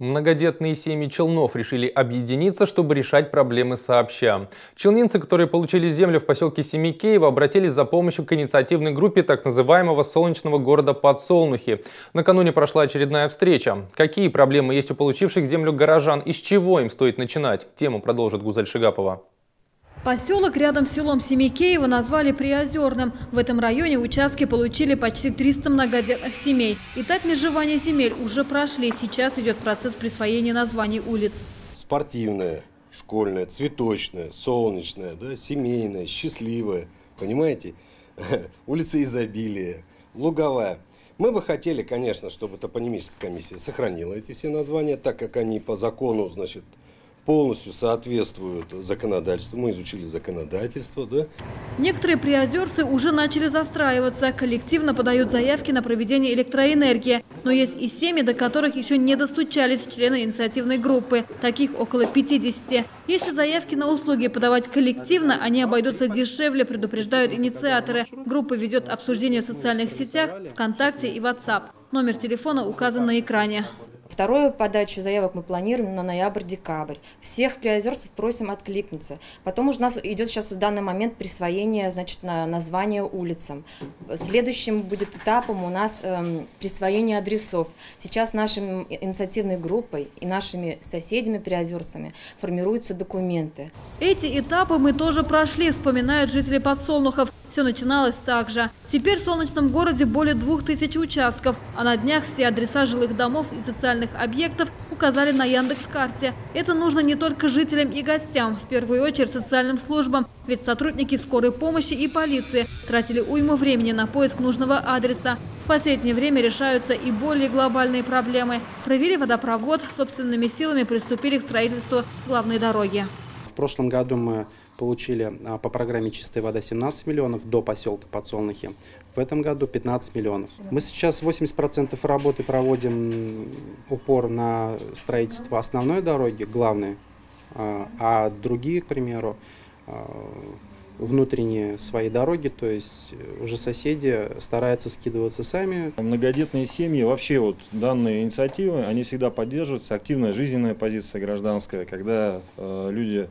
Многодетные семьи Челнов решили объединиться, чтобы решать проблемы сообща. Челнинцы, которые получили землю в поселке Семикеево, обратились за помощью к инициативной группе так называемого солнечного города Подсолнухи. Накануне прошла очередная встреча. Какие проблемы есть у получивших землю горожан и с чего им стоит начинать? Тему продолжит Гузаль Шигапова. Поселок рядом с селом Семикеево назвали Приозерным. В этом районе участки получили почти 300 многодетных семей. Этап межевания земель уже прошли. Сейчас идет процесс присвоения названий улиц. Спортивная, школьная, цветочная, солнечная, да, семейная, счастливая. Понимаете? Улица изобилия, луговая. Мы бы хотели, конечно, чтобы топонимическая комиссия сохранила эти все названия, так как они по закону, значит, полностью соответствуют законодательству. Мы изучили законодательство. Да? Некоторые приозерцы уже начали застраиваться, коллективно подают заявки на проведение электроэнергии. Но есть и семьи, до которых еще не достучались члены инициативной группы. Таких около 50. Если заявки на услуги подавать коллективно, они обойдутся дешевле, предупреждают инициаторы. Группа ведет обсуждение в социальных сетях, ВКонтакте и WhatsApp. Номер телефона указан на экране. Вторую подачу заявок мы планируем на ноябрь-декабрь. Всех приозерцев просим откликнуться. Потом уже у нас идет сейчас в данный момент присвоение значит, на название улицам. Следующим будет этапом у нас эм, присвоение адресов. Сейчас нашей инициативной группой и нашими соседями-приозерцами формируются документы. Эти этапы мы тоже прошли, вспоминают жители Подсолнухов. Все начиналось так же. Теперь в солнечном городе более двух тысяч участков, а на днях все адреса жилых домов и социальных объектов указали на Яндекс.Карте. Это нужно не только жителям и гостям, в первую очередь социальным службам, ведь сотрудники скорой помощи и полиции тратили уйму времени на поиск нужного адреса. В последнее время решаются и более глобальные проблемы. Провели водопровод, собственными силами приступили к строительству главной дороги. В прошлом году мы получили а, по программе «Чистая вода» 17 миллионов до поселка Подсолнухи. В этом году 15 миллионов. Мы сейчас 80% работы проводим упор на строительство основной дороги, главной, а, а другие, к примеру, а, внутренние свои дороги, то есть уже соседи стараются скидываться сами. Многодетные семьи, вообще вот данные инициативы, они всегда поддерживаются, активная жизненная позиция гражданская, когда э, люди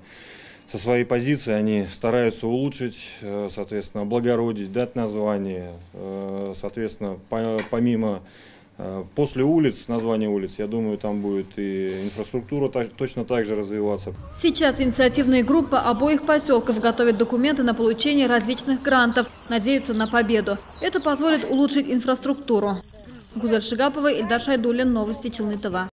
со своей позиции они стараются улучшить, э, соответственно, облагородить, дать название. Э, соответственно, помимо э, после улиц, названия улиц, я думаю, там будет и инфраструктура точно так же развиваться. Сейчас инициативная группа обоих поселков готовит документы на получение различных грантов, надеются на победу. Это позволит улучшить инфраструктуру. Гузель Шигапова, Ильдар Шайдулин, Новости Челны-ТВ.